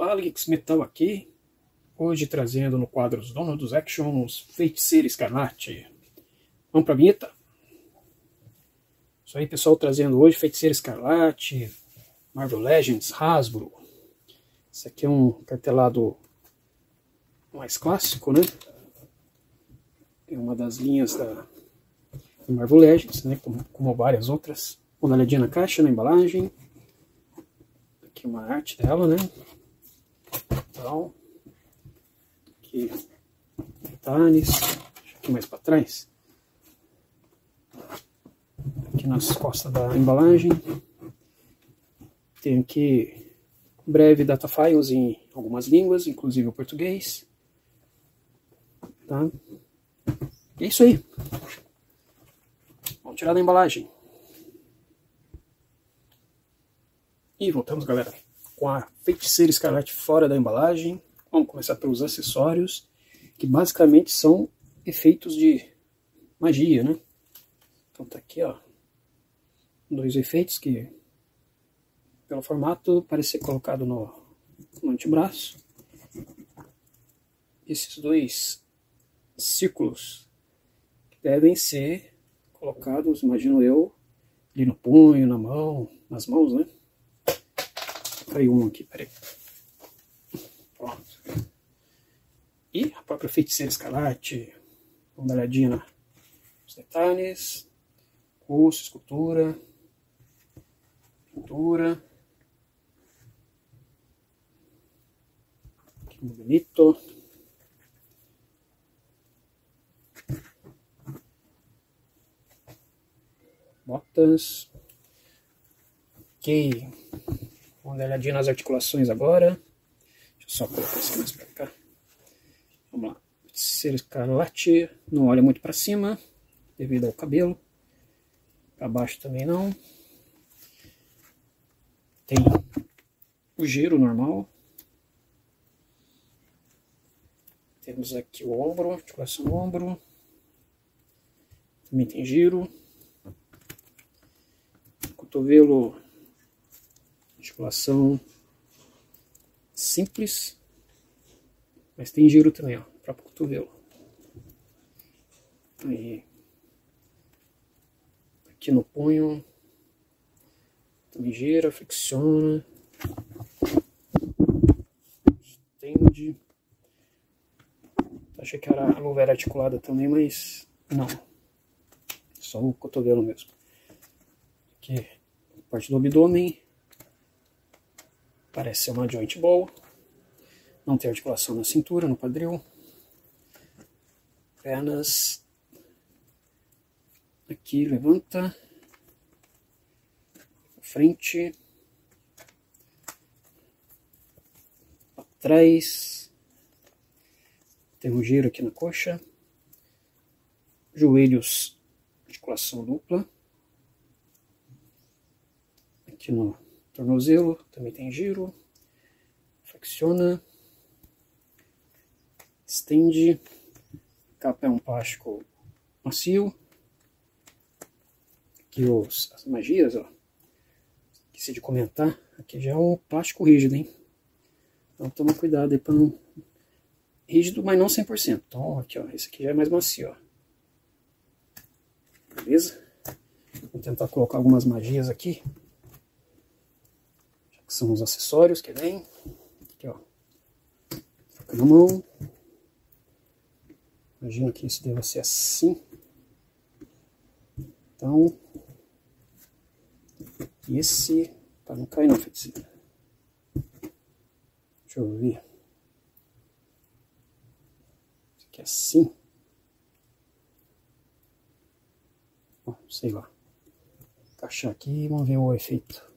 Geeks Metal aqui, hoje trazendo no quadro Os Donos dos Actions Feiticeiro Escarlate. Vamos pra vinheta? Isso aí pessoal, trazendo hoje Feiticeiro Escarlate, Marvel Legends, Hasbro. Esse aqui é um cartelado mais clássico, né? É uma das linhas da Marvel Legends, né? Como, como várias outras. Uma olhadinha na caixa, na embalagem. Aqui uma arte dela, né? Então, aqui detalhes, aqui mais para trás. Aqui nas costas da embalagem. Tem aqui breve data files em algumas línguas, inclusive o português. Tá? E é isso aí. Vamos tirar da embalagem. E voltamos, galera com a feiticeira escarlate fora da embalagem. Vamos começar pelos acessórios, que basicamente são efeitos de magia, né? Então tá aqui, ó, dois efeitos que, pelo formato, parece ser colocado no, no antebraço. Esses dois círculos devem ser colocados, imagino eu, ali no punho, na mão, nas mãos, né? Caiu um aqui, peraí. Pronto. E a própria feiticeira escarlate. Vamos dar uma olhadinha nos detalhes. Curso, escultura. Pintura. Que bonito. Botas. Ok. Vamos dar uma olhadinha nas articulações agora. Deixa eu só colocar isso mais pra cá. Vamos lá. Ser escarlate, não olha muito para cima, devido ao cabelo. Para baixo também não. Tem o giro normal. Temos aqui o ombro, articulação do ombro. Também tem giro. Cotovelo Articulação simples, mas tem giro também, ó, próprio cotovelo. Aí, aqui no punho, também gira, flexiona, estende. Achei que era, a luva articulada também, mas não. Só o cotovelo mesmo. Aqui, parte do abdômen, Parece ser uma joint bowl. Não tem articulação na cintura, no quadril. Pernas. Aqui, levanta. Frente. Atrás. Tem um giro aqui na coxa. Joelhos, articulação dupla. Aqui no tornozelo, também tem giro, flexiona, estende, capa é um plástico macio, aqui os, as magias, ó, esqueci de comentar, aqui já é um plástico rígido, hein, então toma cuidado aí para não, rígido, mas não 100%, então aqui ó, esse aqui já é mais macio, ó, beleza? Vou tentar colocar algumas magias aqui são os acessórios que vem. Aqui, ó. Troca na mão. Imagino que isso deva ser assim. Então, esse, para não cair não, feiticeira. Deixa eu ver. Isso aqui é assim. Ó, sei lá. Encaixar aqui e vamos ver o efeito.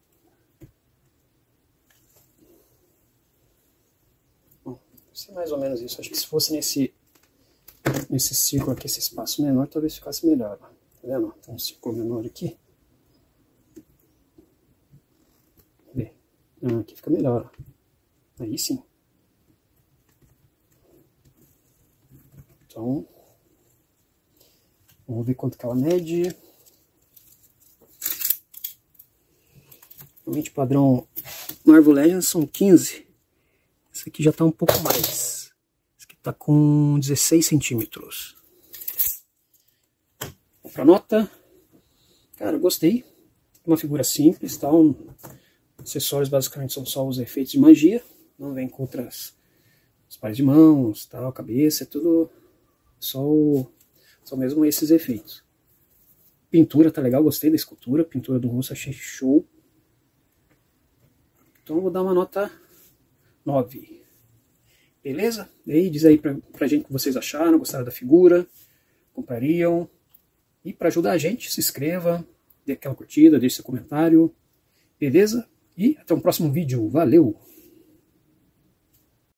Ser mais ou menos isso. Acho que se fosse nesse, nesse círculo aqui, esse espaço menor, talvez ficasse melhor. Tá vendo? Tem um círculo menor aqui. Ah, aqui fica melhor. Aí sim. Então, vamos ver quanto que ela mede. Normalmente padrão Marvel Legends são 15 Esse aqui já está um pouco mais. Esse aqui está com 16 centímetros. Outra nota. Cara, gostei. Uma figura simples, tá? Um... Acessórios basicamente são só os efeitos de magia. Não vem com outras os pares de mãos, tal, cabeça, é tudo só, o, mesmo esses efeitos. Pintura tá legal, gostei da escultura, pintura do rosto achei show. Então vou dar uma nota 9. Beleza? E aí diz aí pra, pra gente o que vocês acharam, gostaram da figura, comprariam. E para ajudar a gente, se inscreva, dê aquela curtida, deixe seu comentário. Beleza? E até o próximo vídeo. Valeu!